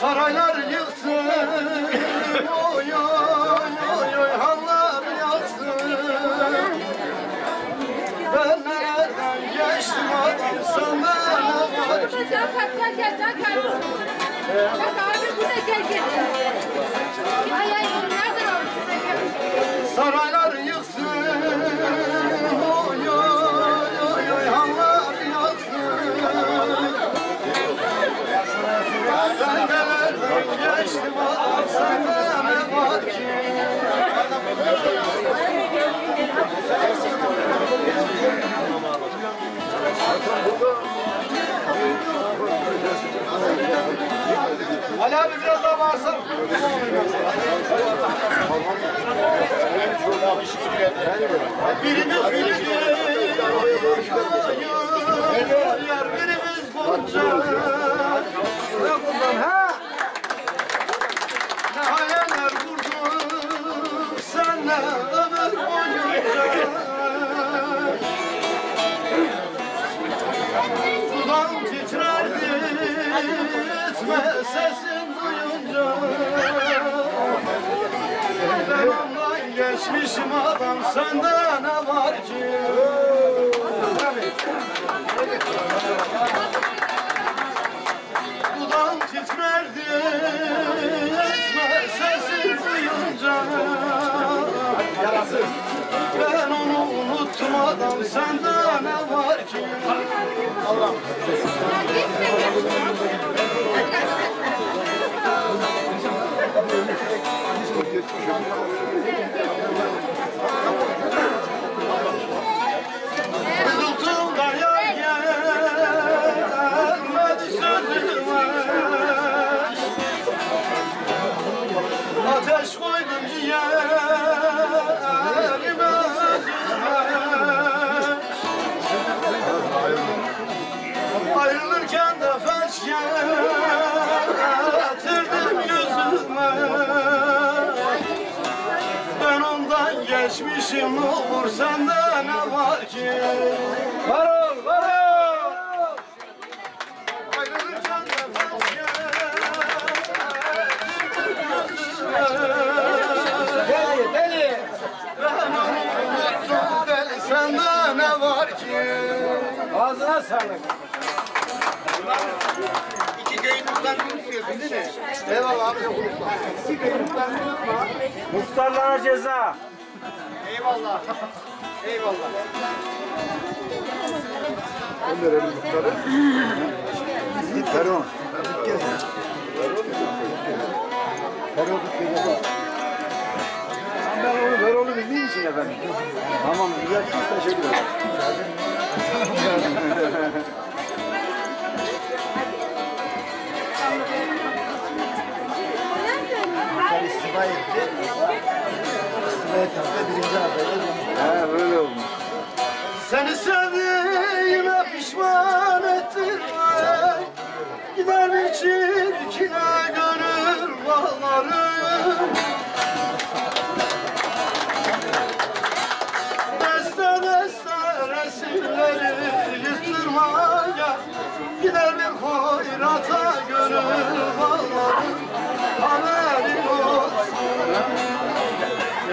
Saraylar yıksın Oy oy oy oy Hallar yaksın Ben nereden geçtim adam senden ne var ki gel gel gel gel. Bak abi bu da gel gel. Abi biraz daha bağırsana. Birimiz birimiz Yar geçmişim adam Sende ne var ki Dudağım titrerdi Etme sesin duyunca. Ben onu unuttum adam Sende ne var ki Kızıltımda Je vais vous montrer. Geçmişim ne olur sende ne var ki Var ol, var ol getirdim yüzüme Deli, deli onu unuttum deli sende ne var ki Ağzına sağlık İki köyün muhtarını unutmuyorsun değil mi? Eyvallah abi yok unutma. İki köyün muhtarını unutma. Muhtarlara ceza. Eyvallah. Eyvallah. Gönderelim muhtarı. Peron. Peron gidecek. Ben onu ver onu bildiğin için efendim. Tamam güzel teşekkür ederim. İstifa etti. Etti. Birinci adayı. He böyle olmuş. Seni sevdiğime pişman ettirme Gider mi çirkine gönül bağlarım Deste deste resimleri yıktırmaya Gider bir hoyrata gönül bağlarım Haberin olsun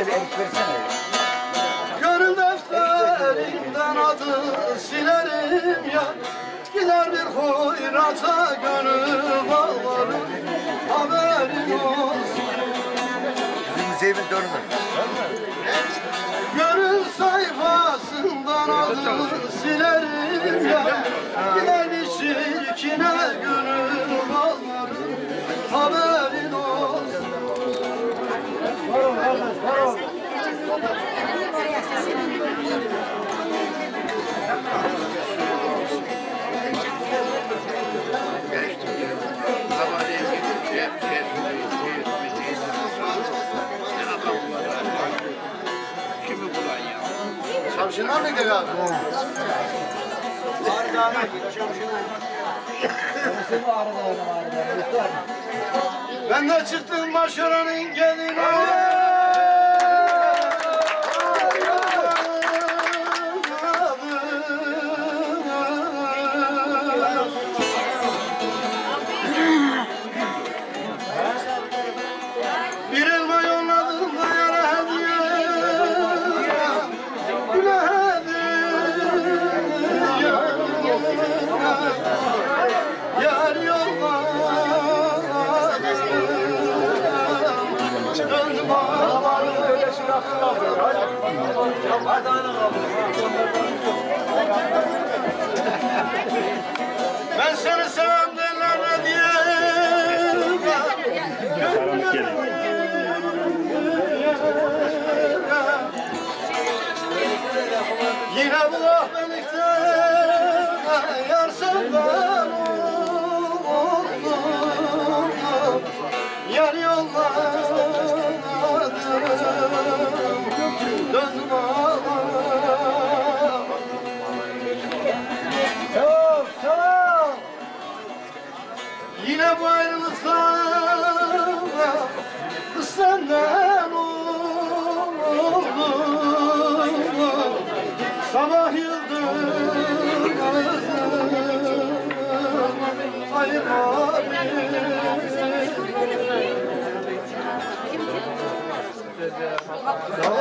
bir elik versene. Gönül defterinden adı silerim ya. Gider bir hoyrata gönül bağlarım. Haberin olsun. Zeybin dönme. Gönül sayfasından adı silerim ya. Gider bir çirkine gönül Çamşır'a mı gidiyor. Ben de çıktım başaranın geline. Ben seni sevem derler diye Yine bu ahmelikte yar senden oldum Yar yolladım Yine bu ayrılıkta senden oldum Sabah yıldızım ayırma Sağ ol.